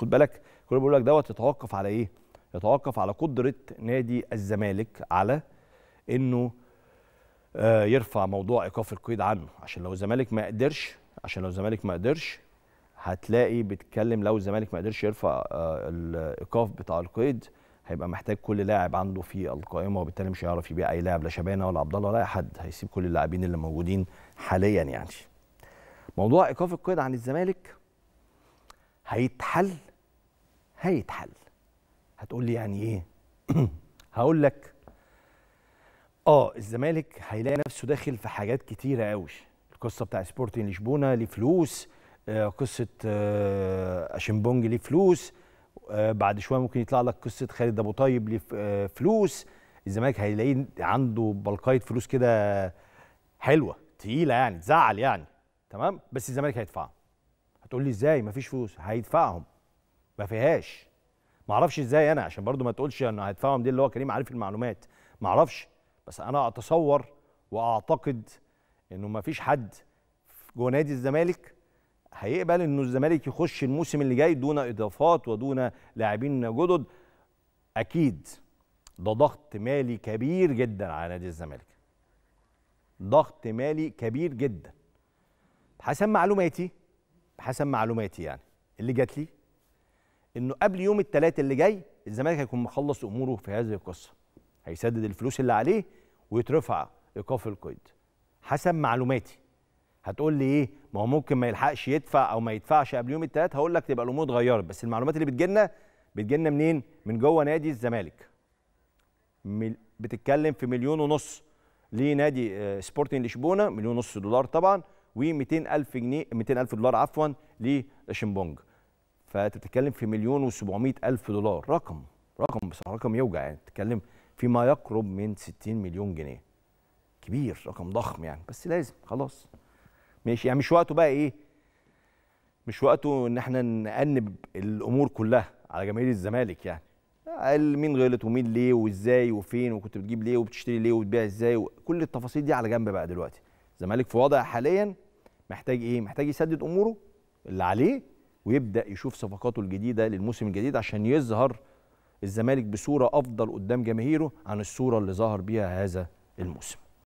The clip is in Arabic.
خد بالك كل بقول لك دوت يتوقف على إيه؟ يتوقف على قدرة نادي الزمالك على إنه آه، يرفع موضوع إيقاف القيد عنه. عشان لو الزمالك ما قدرش عشان لو الزمالك ما قدرش هتلاقي بتتكلم لو الزمالك ما قدرش يرفع آه، الإيقاف بتاع القيد هيبقى محتاج كل لاعب عنده في القائمة وبالتالي مش هيعرف يبيع أي لاعب لا شبانة ولا عبد الله ولا أي حد. هيسيب كل اللاعبين اللي موجودين حاليا يعني. موضوع إيقاف القيد عن الزمالك هيتحل هيتحل. هتقول لي يعني إيه؟ هقول لك آه الزمالك هيلاقي نفسه داخل في حاجات كتيرة قوي القصة بتاع سبورتنج لشبونة ليه فلوس آه قصة آه اشمبونج ليه فلوس آه بعد شوية ممكن يطلع لك قصة خالد أبو طيب ليه آه فلوس. الزمالك هيلاقيه عنده بلقاية فلوس كده حلوة تقيلة يعني تزعل يعني تمام؟ بس الزمالك هيدفعها هتقول لي إزاي؟ مفيش فلوس. هيدفعهم. ما فيهاش. ما أعرفش إزاي أنا عشان برضو ما تقولش انه هيدفعهم دي اللي هو كريم عارف المعلومات. ما أعرفش. بس أنا اتصور واعتقد انه ما فيش حد جوه نادي الزمالك هيقبل انه الزمالك يخش الموسم اللي جاي دون اضافات ودون لاعبين جدد. أكيد ده ضغط مالي كبير جدا على نادي الزمالك. ضغط مالي كبير جدا. بحسب معلوماتي بحسب معلوماتي يعني. اللي جات لي إنه قبل يوم الثلاث اللي جاي الزمالك هيكون مخلص أموره في هذه القصة. هيسدد الفلوس اللي عليه ويترفع إيقاف القيد. حسب معلوماتي. هتقول لي إيه؟ ما هو ممكن ما يلحقش يدفع أو ما يدفعش قبل يوم الثلاث هقول لك تبقى الأمور اتغيرت. بس المعلومات اللي بتجيلنا بتجيلنا منين؟ من جوه نادي الزمالك. بتتكلم في مليون ونص لنادي آه، سبورتنج لشبونة. مليون ونص دولار طبعا و200 ألف جنيه 200 ألف دولار عفوا لشمبونج فانت بتتكلم في مليون و700 ألف دولار. رقم رقم بصراحة رقم يوجع يعني. بتتكلم فيما يقرب من 60 مليون جنيه. كبير رقم ضخم يعني. بس لازم خلاص. ماشي. يعني مش وقته بقى إيه؟ مش وقته إن إحنا نأنب الأمور كلها على جماهير الزمالك يعني. قال مين غلط ومين ليه وإزاي وفين وكنت بتجيب ليه وبتشتري ليه وتبيع إزاي وكل التفاصيل دي على جنب بقى دلوقتي. الزمالك في وضع حاليا محتاج إيه؟ محتاج يسدد أموره اللي عليه ويبدأ يشوف صفقاته الجديدة للموسم الجديد عشان يظهر الزمالك بصورة أفضل قدام جماهيره عن الصورة اللي ظهر بيها هذا الموسم.